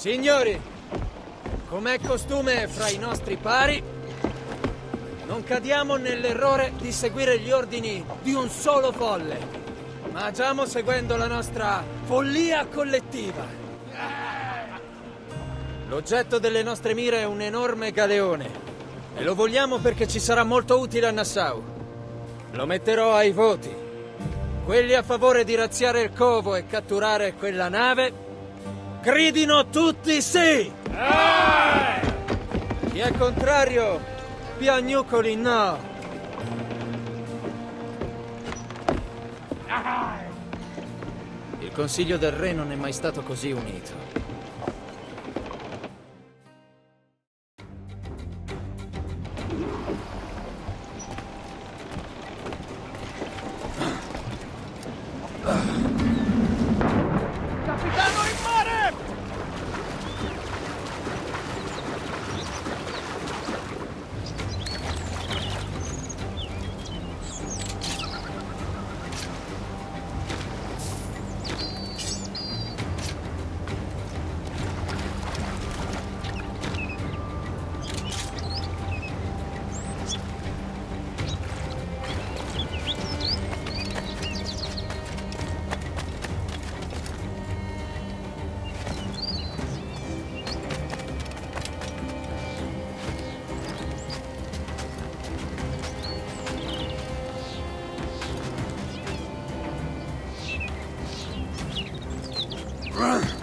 Signori, come è costume fra i nostri pari, non cadiamo nell'errore di seguire gli ordini di un solo folle, ma agiamo seguendo la nostra follia collettiva. L'oggetto delle nostre mire è un enorme galeone e lo vogliamo perché ci sarà molto utile a Nassau. Lo metterò ai voti. Quelli a favore di razziare il covo e catturare quella nave Gridino tutti sì! Chi è contrario? Piagnucoli no! Il Consiglio del Re non è mai stato così unito. Run!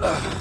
Ugh.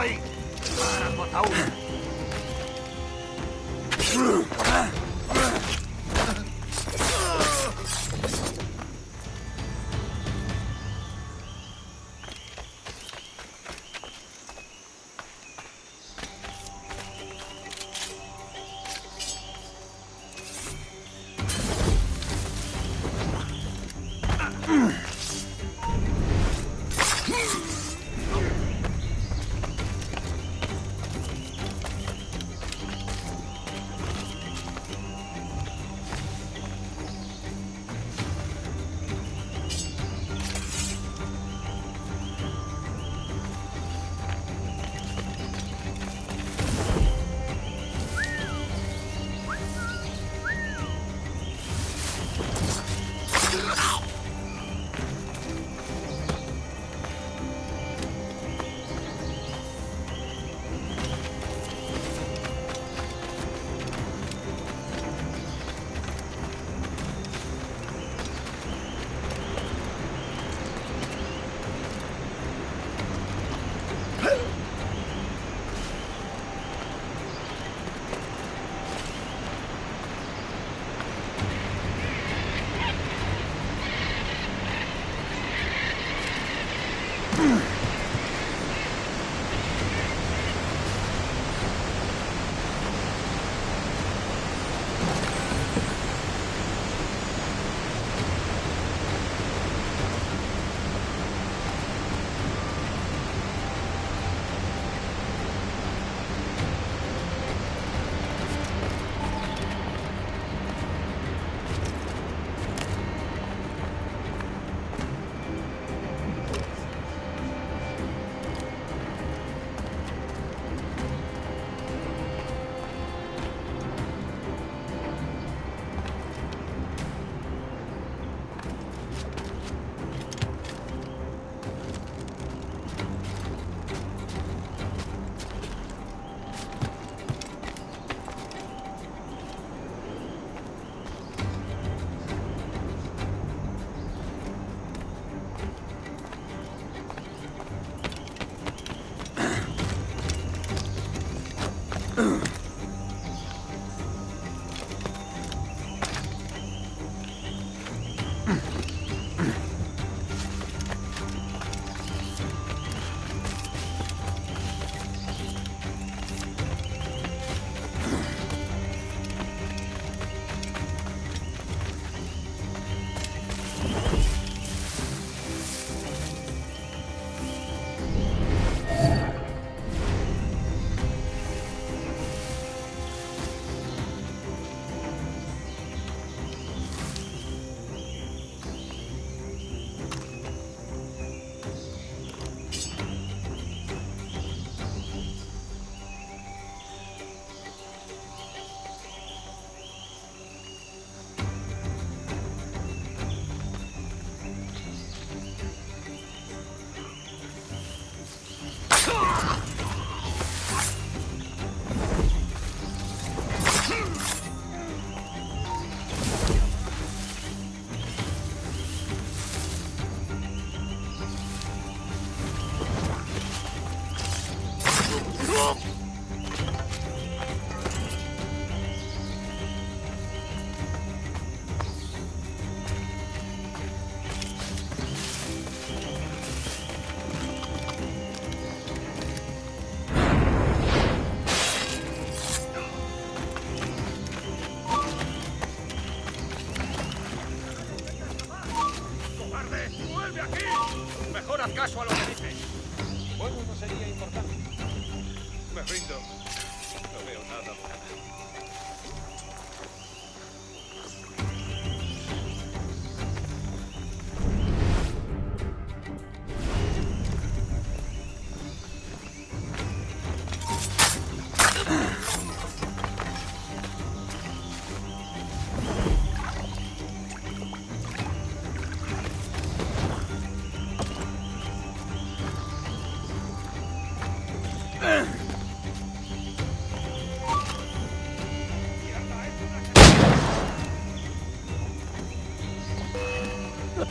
笑った、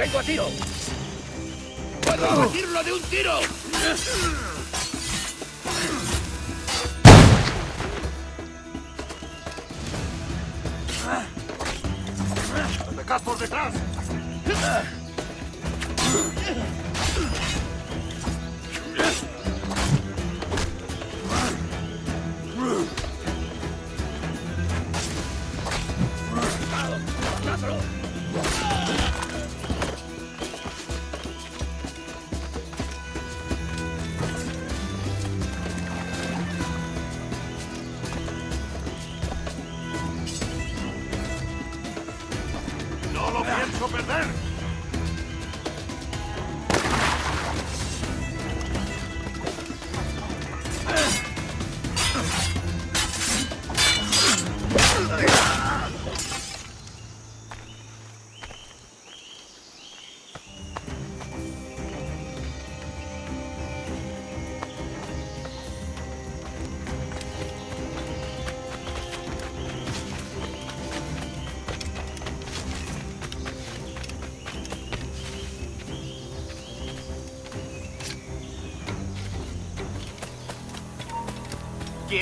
tengo a tiro! ¡Puedo abatirlo de un tiro!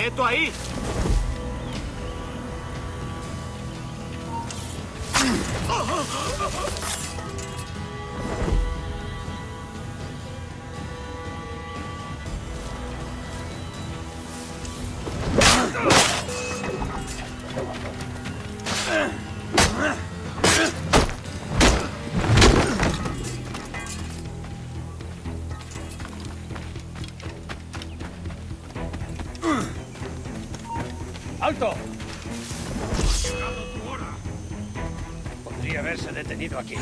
Quieto aí! ¡Alto! Podría haberse detenido aquí.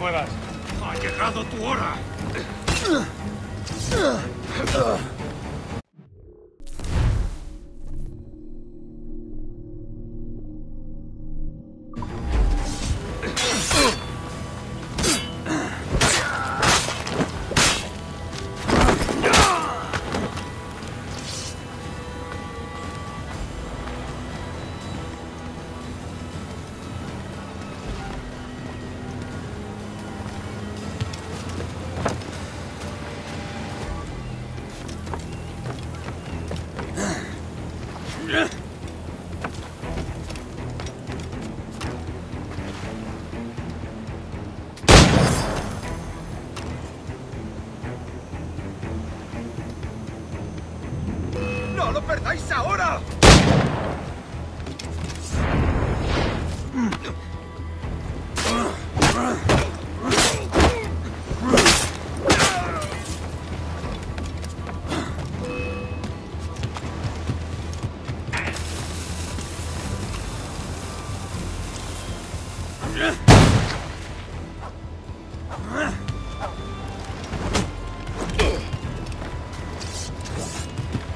Muevas! ¡Ha llegado tu hora! perdáis ahora!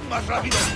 Más rápido.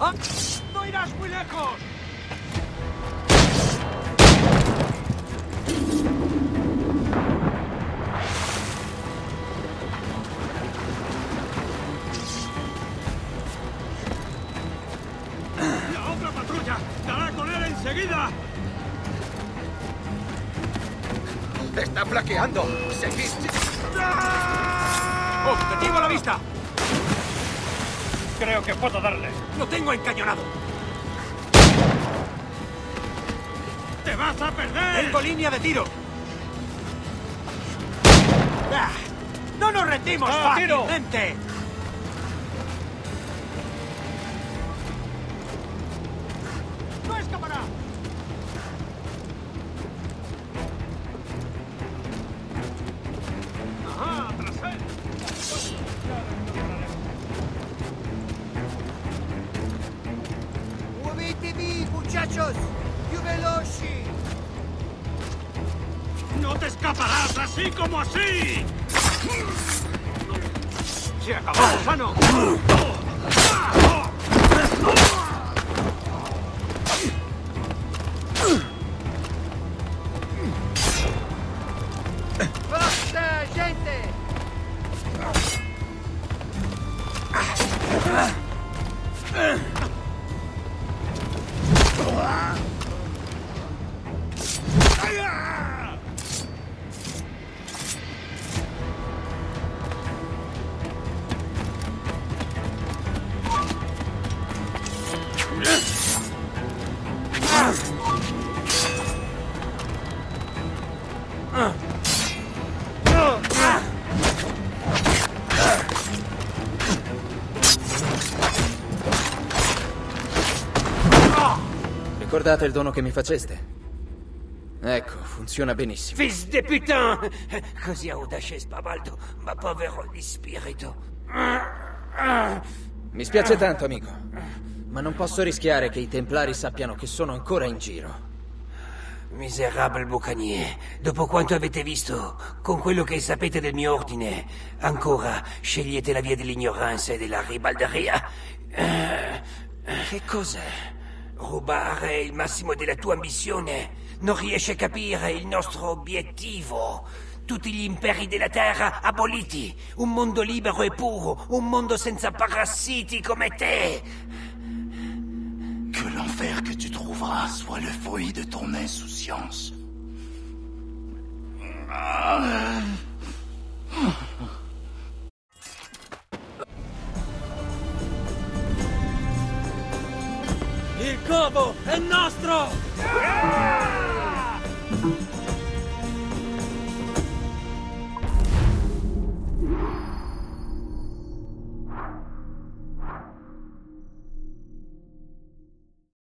¡Ah! ¡No irás muy lejos! Puedo darle. ¡Lo tengo encañonado! ¡Te vas a perder! ¡Tengo línea de tiro! Ah, ¡No nos rendimos fácilmente! ¡No ¡Se acabó, gusano! Ricordate il dono che mi faceste? Ecco, funziona benissimo. Fils de putain! Così audace e spavaldo, ma povero di spirito. Mi spiace tanto, amico. Ma non posso rischiare che i Templari sappiano che sono ancora in giro. Miserabile bucanier, dopo quanto avete visto, con quello che sapete del mio ordine, ancora scegliete la via dell'ignoranza e della ribalderia? Che cos'è? Rubare il massimo della tua ambizione. Non riesci a capire il nostro obiettivo. Tutti gli imperi della terra aboliti. Un mondo libero e puro. Un mondo senza parassiti come te. Que l'enfer que tu trouveras soit le fruit de ton insouciance. Il covo è nostro!